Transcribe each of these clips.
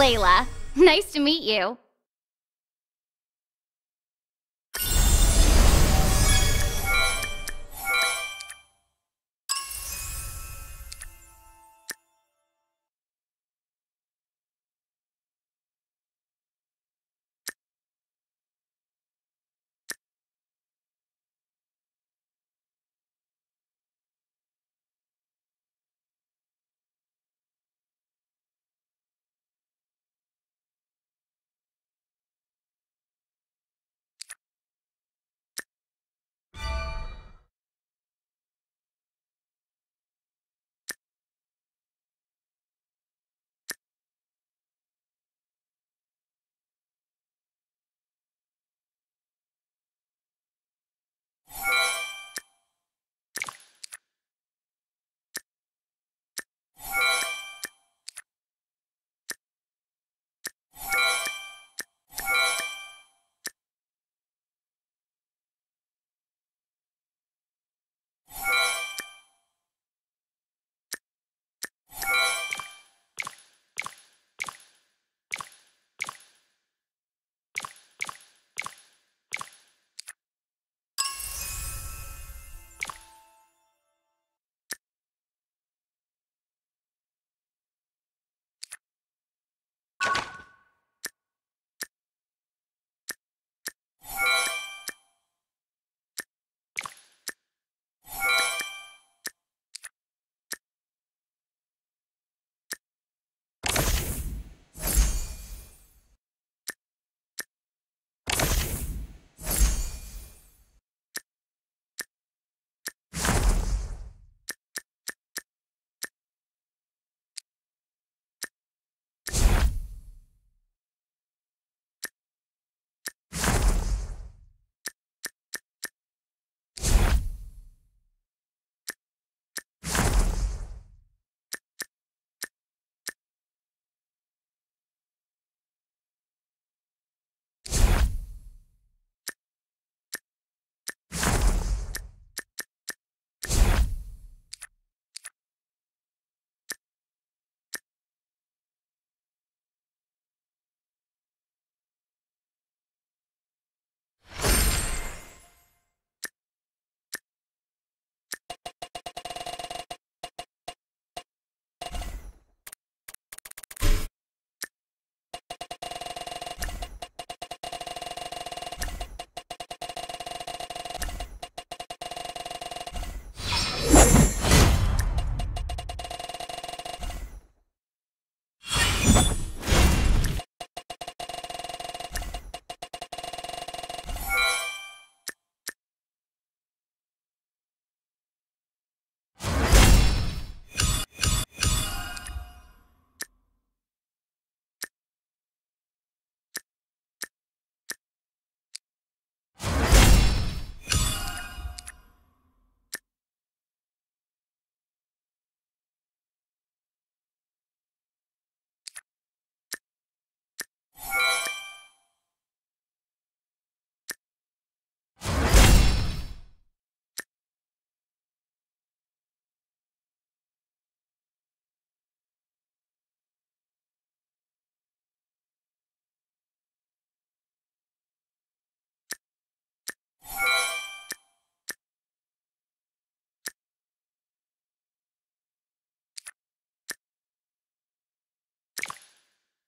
Layla. Nice to meet you.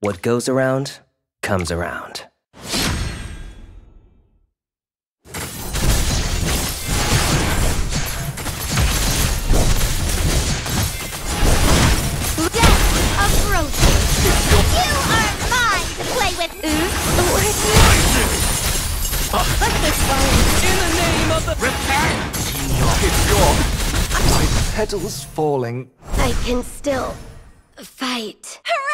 What goes around comes around. Death approaches. You are mine to play with. Let this one. In the name of the repent. It's your. My petals falling. I can still fight. Hooray!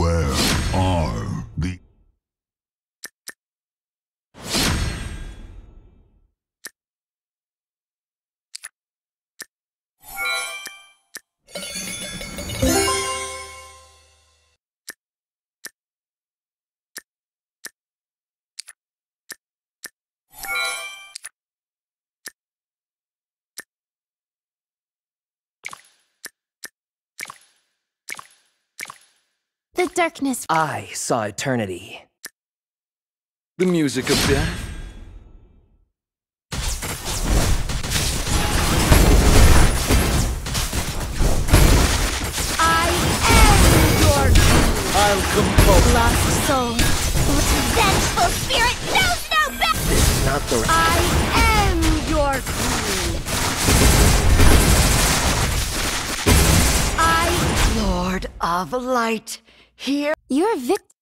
Where The darkness. I saw eternity. The music of death. I am your I'll compose. lost soul. Vengeful spirit knows no better. Not the I am your queen. I. Lord of Light, here. You're a victim.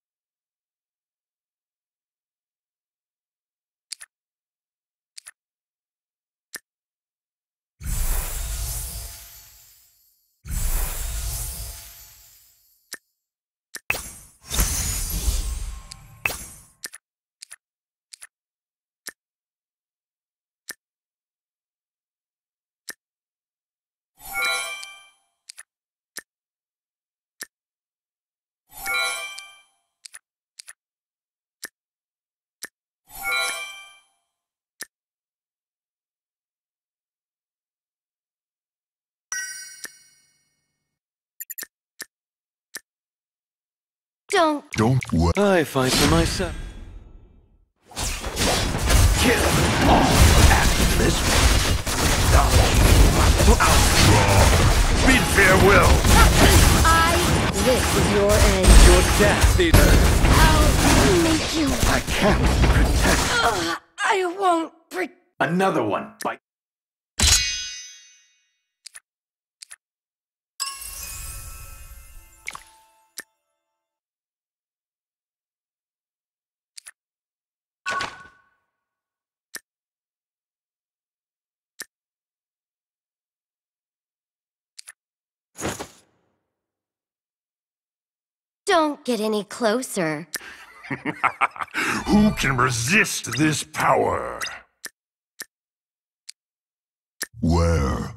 Don't. don't where I fight for myself. Kill all activists. Bid farewell. I. This is your end. Your death, Eden. I'll make you. I can't protect. Uh, I won't. Pre- Another one. By Don't get any closer. Who can resist this power? where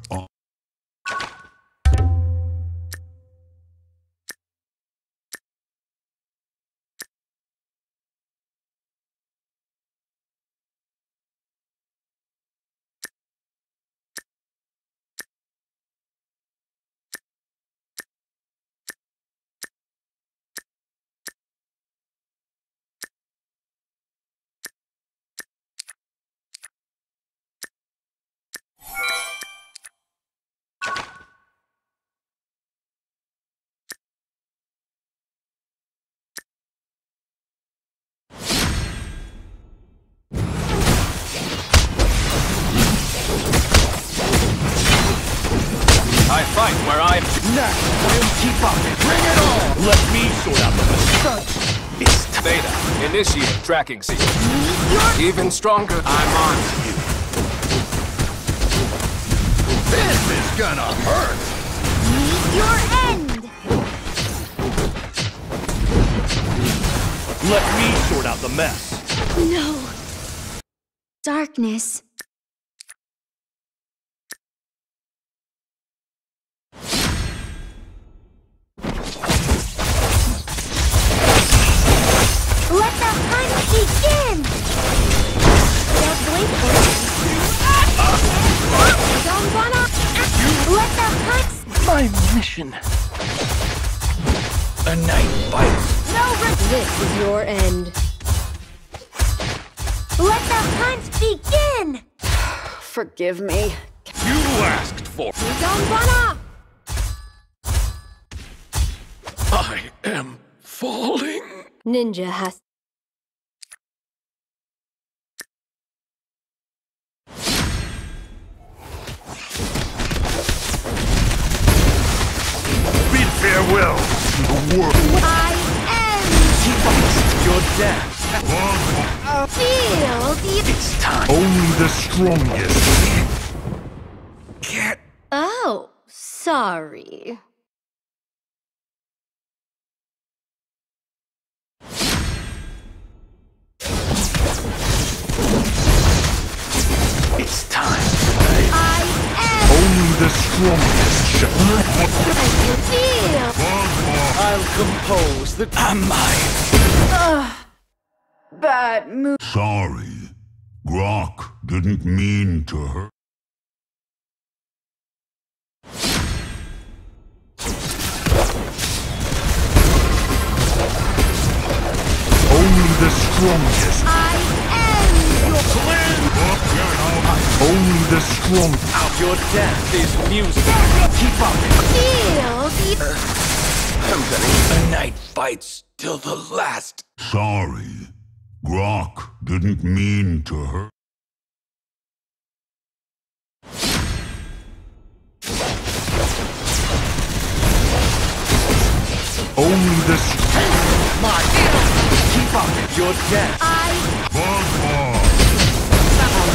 fight where I'm... Next, will keep up. Bring it on. Let me sort out the mess. It's Theta. Initiate tracking sequence. Even stronger. I'm on to you. This is gonna hurt. Meet your end. Let me sort out the mess. No. Darkness. My mission. A night fight. No re- This is your end. Let the hunt begin! Forgive me. You asked for. Don't wanna... I am falling. Ninja has... Farewell to the world. I am. Your death. Feel the. It's time. Only the strongest. Get. Oh, sorry. It's time strongest shadow. Feel. I'll compose the. Bad move. Sorry. Grock didn't mean to hurt. Only the strongest. I am Only the strong. Out your death is music. Keep up. feel. The The night fights till the last. Sorry. Grock didn't mean to hurt. Only the strong. Keep up. Your death. I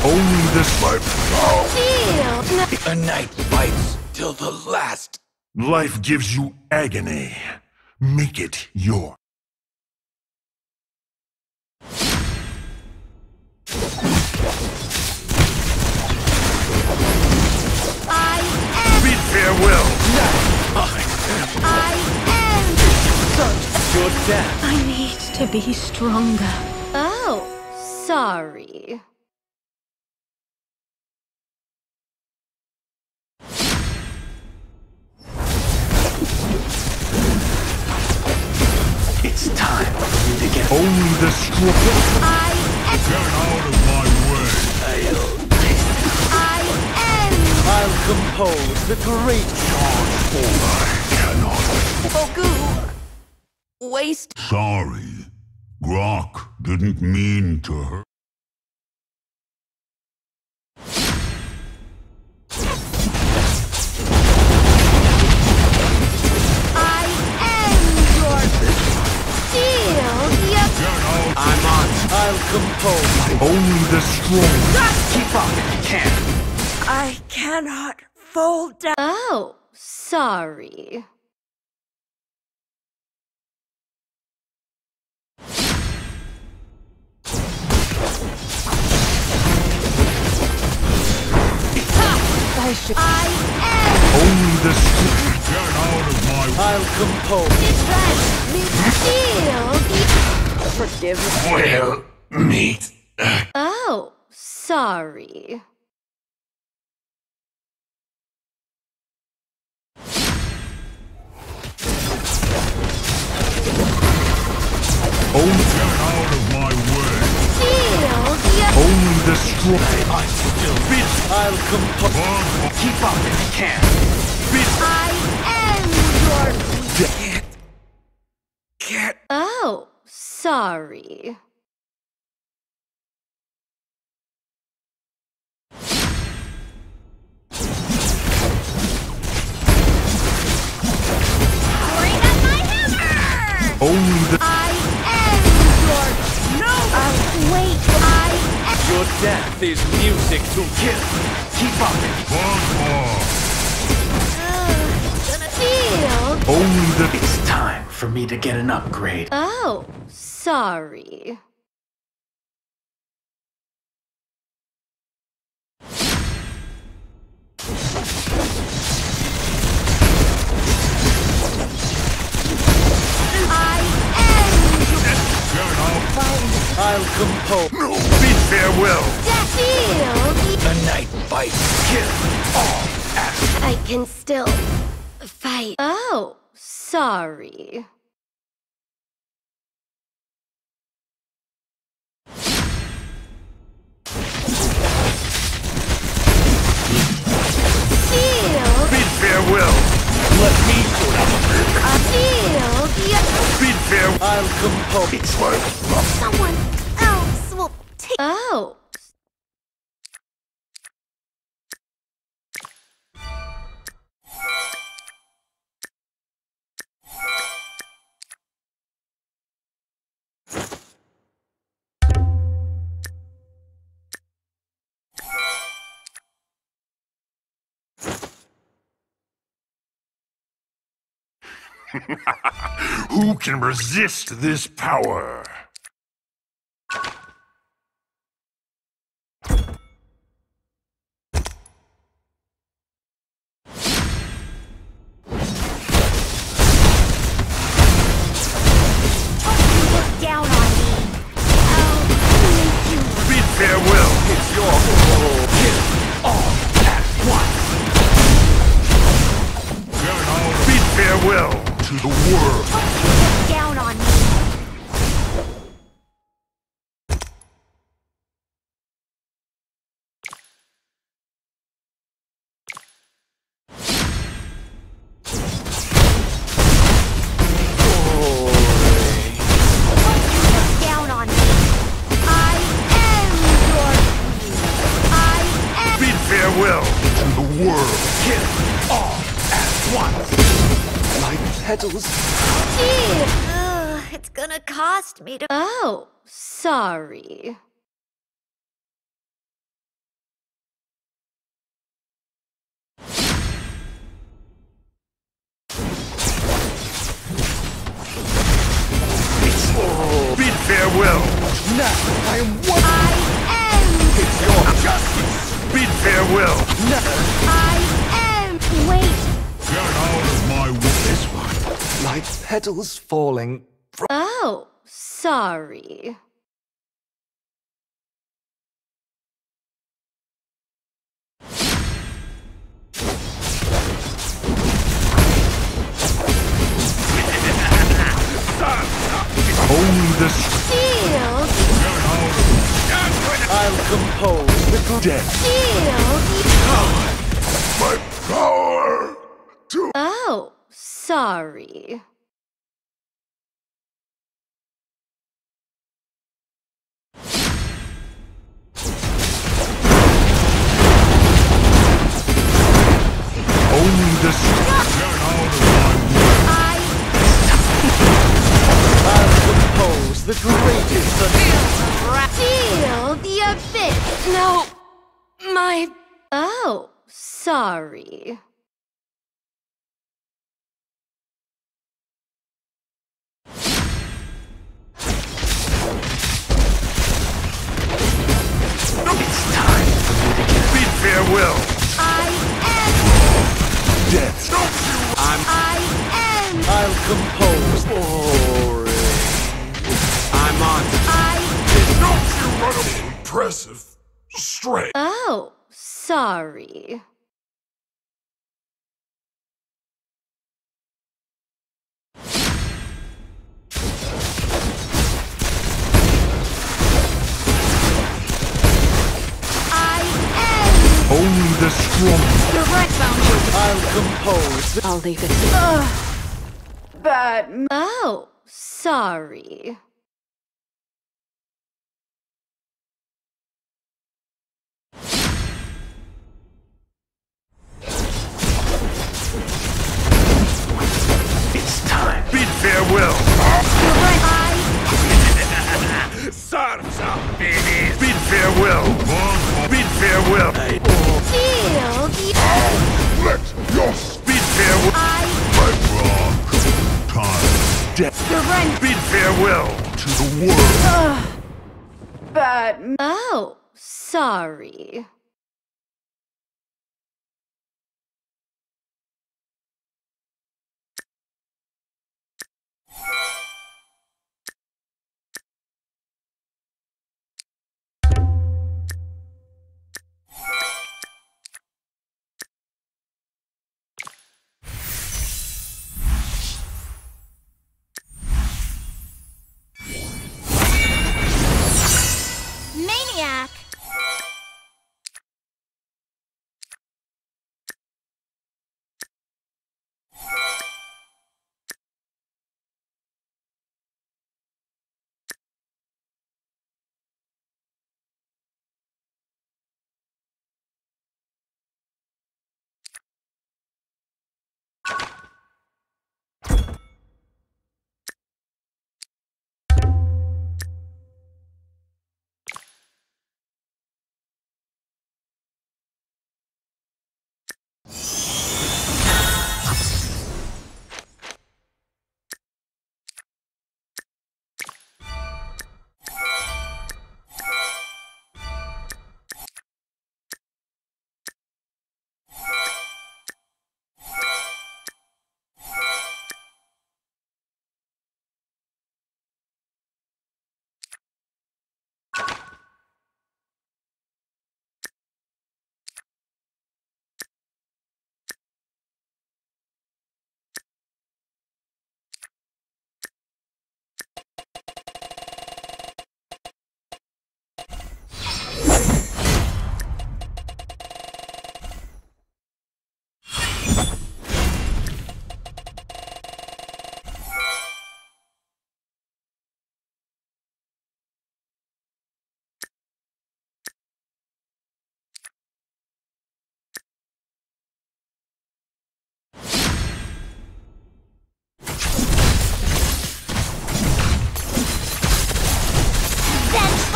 Only the slight. feel. A night fights till the last. Life gives you agony. Make it your. I am. Bid farewell. I am. such Your death. I need to be stronger. Oh, sorry. It's time for you to get Only the strong. I am. Get out of my way. I am. I'll compose the great. Song. I cannot. Bogu! Waste. Sorry. Grock didn't mean to hurt. I'm on. I'll compose. Only the strong. Just keep up if you can. I cannot fall down. Oh, sorry. I. I am. Only the strong. Get out of my way. I'll compose. Defend. Shield. Forgive me. Well, meet. Oh, sorry. Only get out of my way. Shield. Yep. Only the strong. I'm still busy. I'll compose. Keep up if you can. I am your. Can't. Can't. Oh, sorry. Bring up my hammer! Only the. I am your. No! Uh, wait, I am. Your death is music to kill. Keep up if you Shield. Only the. It's time for me to get an upgrade. Oh, sorry. I end. I'll compose. No. Bid farewell. the shield. The night fights kill all ass. I can still fight. Oh, sorry. Shield. Bid farewell. Let me sort out A shield. Yep. Bid farewell. I'll compose. It's like Someone else will take. Oh. Who can resist this power? Gonna me to. Oh, sorry. Bid farewell. Now I am one. I am. It's your justice. Bid farewell. I am. Wait. Get out of my way. This one. My petals falling. Oh, sorry. Only the Shield. I'll compose the dead. Shield. My power to Oh, sorry. The greatest of feel the abyss. No, my. Oh, sorry. Away. Impressive. Strength. Oh, sorry. I am. Only the strong. Direct boundary. I'll compose I'll leave it. Bad move. Oh, sorry. Time. Bid farewell. Direct. I Sarsa finish. Bid farewell. Bid farewell. feel the. Let your bid farewell. I My rock. Time. Death. direct. Bid farewell to the world. Bad move. Oh, sorry. Maniac.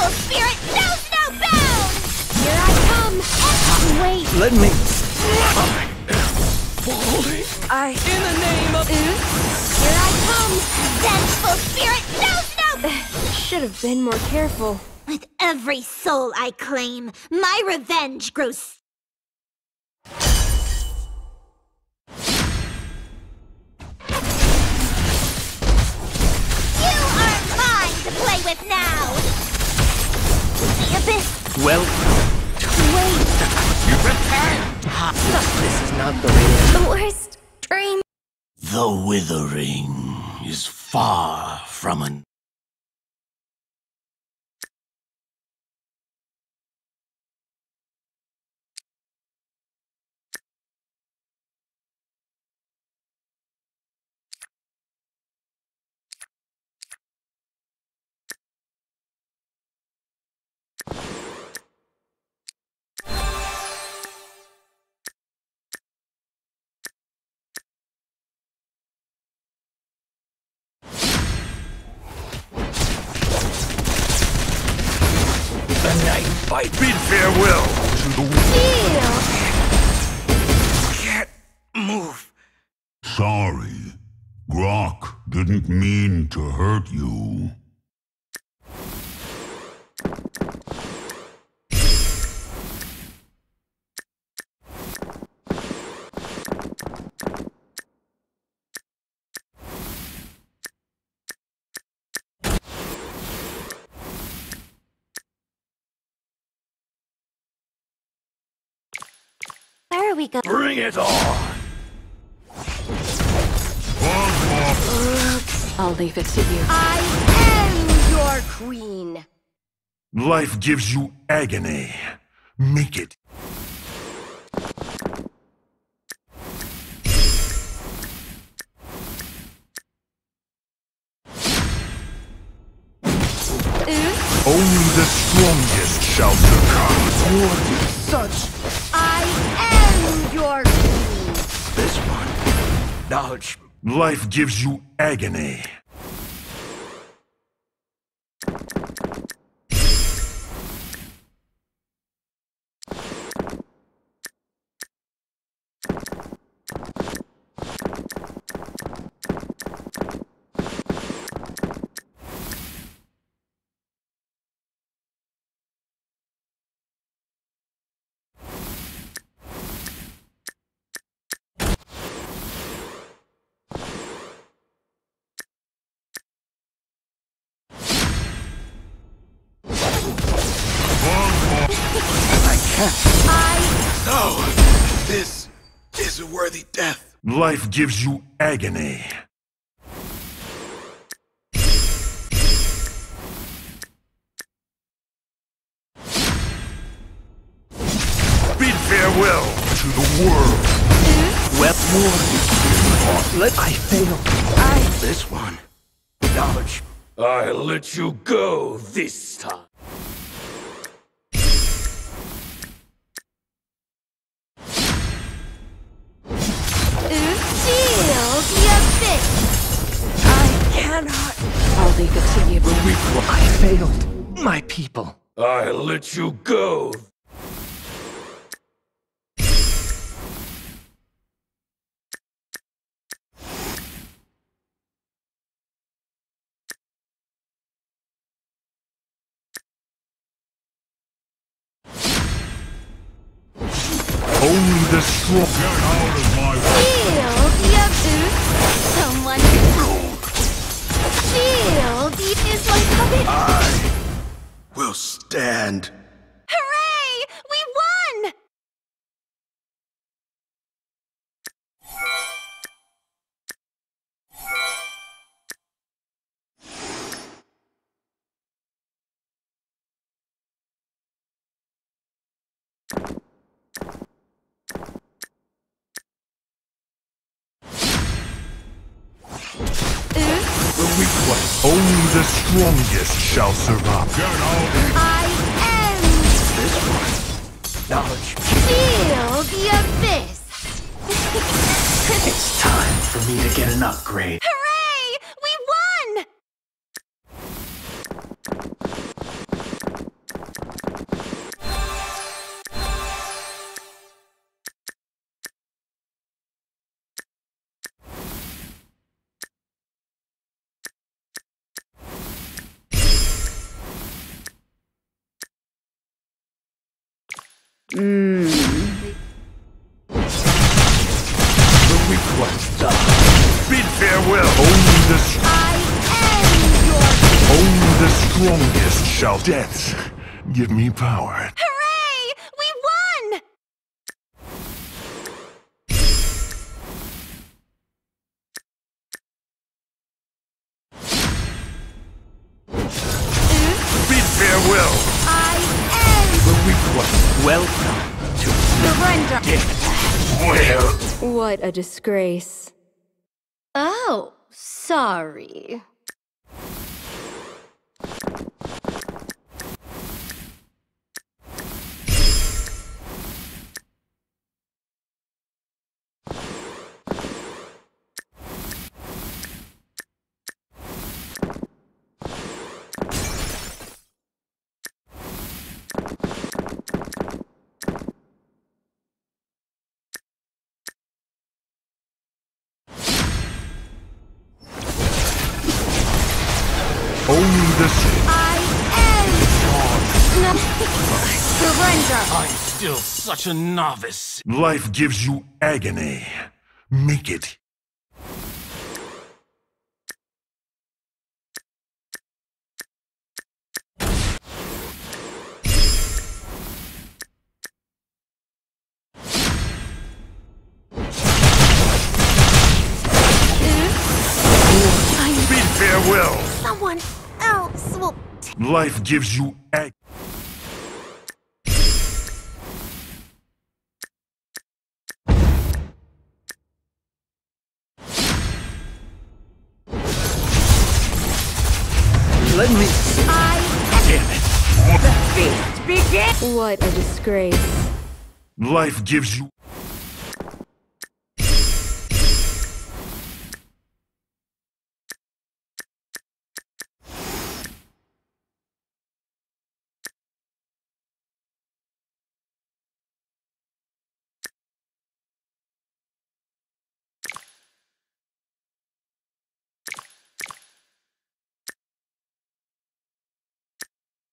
Evil spirit knows no bounds! Here I come! Wait! Let me... I falling? I... In the name of... Oops. Here I come! Vengeful spirit knows no... Should have been more careful. With every soul I claim, my revenge grows You are mine to play with now! Abyss! Well, Wait! this is not the way. The worst dream! The withering is far from an. The night fight. Bid farewell to the world. Can't move. Sorry. Grock didn't mean to hurt you. It on! I'll leave it to you. I am your queen! Life gives you agony. Make it. Only the strongest shall succumb. Such. I am Knowledge. Life gives you agony. I No! This is a worthy death. Life gives you agony. Bid farewell to the world. Well, more. Let I fail. I. This one. Knowledge. I'll let you go this time. One. I failed. My people. I let you go. Stand. Hooray! We won! The weak one. Only the strongest shall survive. Me to get an upgrade. deaths. Give me power. Hooray! We won! Bid farewell. I am the weak one. Welcome to surrender. Death. Well. What a disgrace. Oh, sorry. Still such a novice. life gives you agony. Make it. Hmm? Bid farewell. Someone else will. Life gives you Let me. I What a disgrace. Life gives you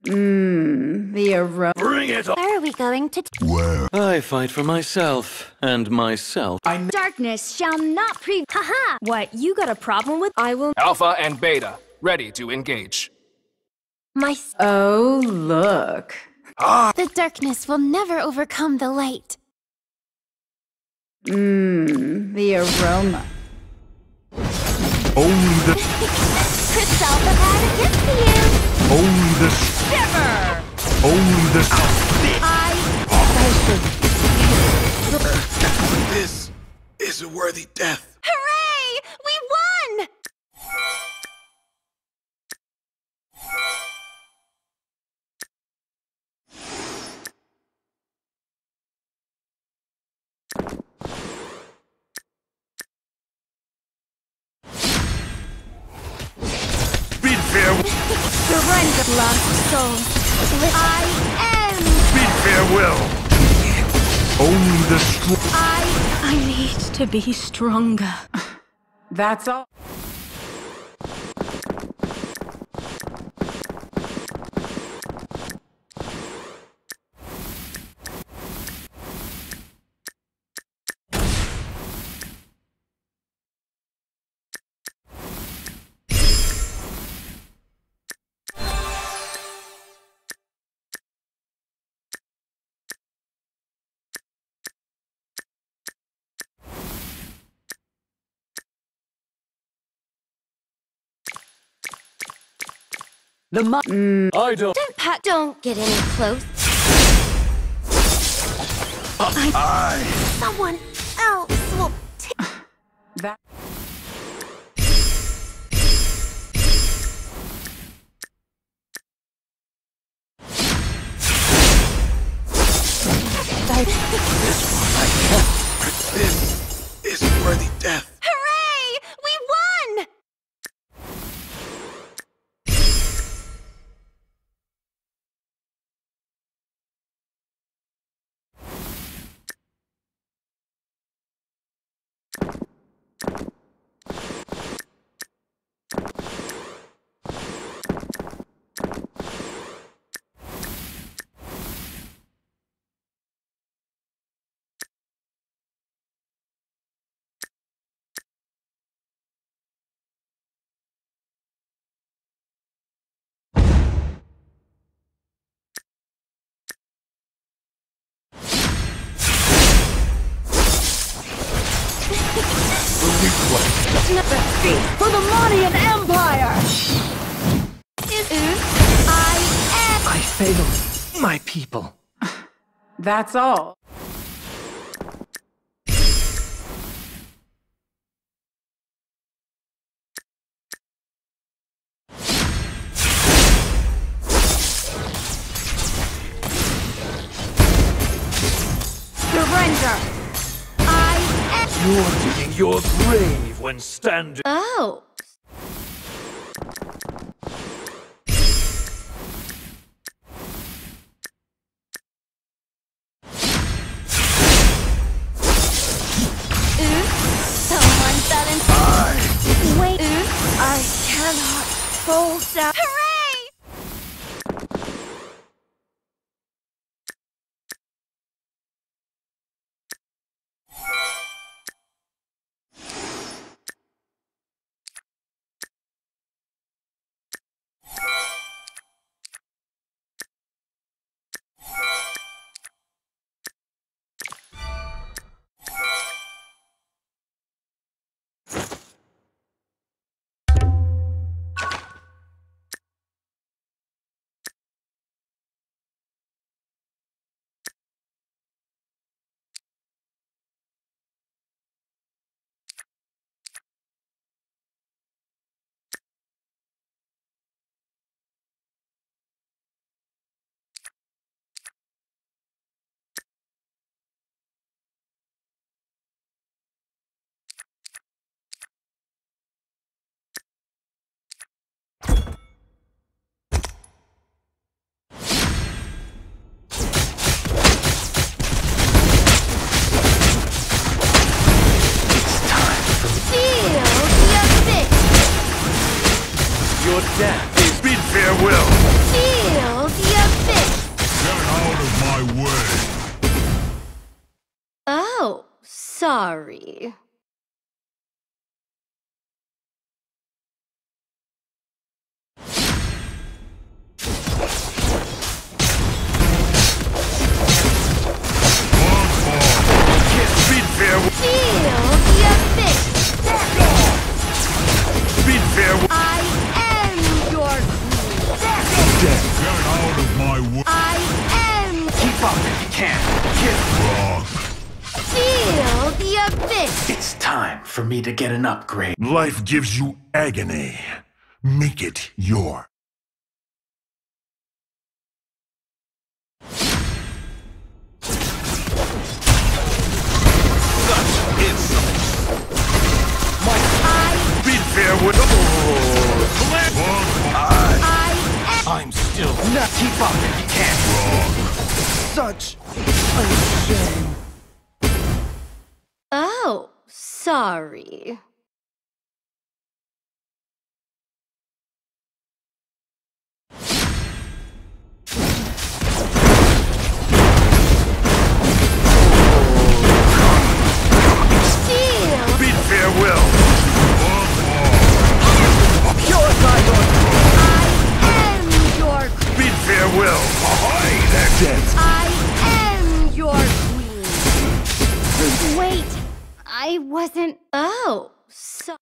Mmm, the aroma. Bring it on. Where are we going to? well. I fight for myself, and myself. Darkness shall not pre. Haha! What, you got a problem with? I will. Alpha and Beta, ready to engage. My. Oh, look. Ah. The darkness will never overcome the light. Mmm, the aroma. Only the Christopher had a gift for you. only the only the I. This is a worthy death. Hooray! Souls. I am. Bid farewell. Only the strong. I. I need to be stronger. That's all. The mo- mm. I don't. Don't pat. Don't get any close. I Someone else For the Moniyan Empire! Is I am. I failed my people. That's all. You're digging your grave when standing. Oh. Oops. Someone fell into. Wait. Oops. I cannot fall down. Hooray! Your death bid farewell. Feel the abyss. Get out of my way! Oh, sorry. Bid farewell. Feel the abyss. Bid farewell. My way! I am. Keep up if you can. Get Wrong. Feel the abyss. It's time for me to get an upgrade. Life gives you agony. Make it your. Such insolence. I, Bid farewell. I am. I'm still. Now keep up if you can. Such a shame. Oh, sorry. Feel. Bid farewell. Bid farewell. Ahoy there. Death. I am your queen. Wait. I wasn't. Oh, so.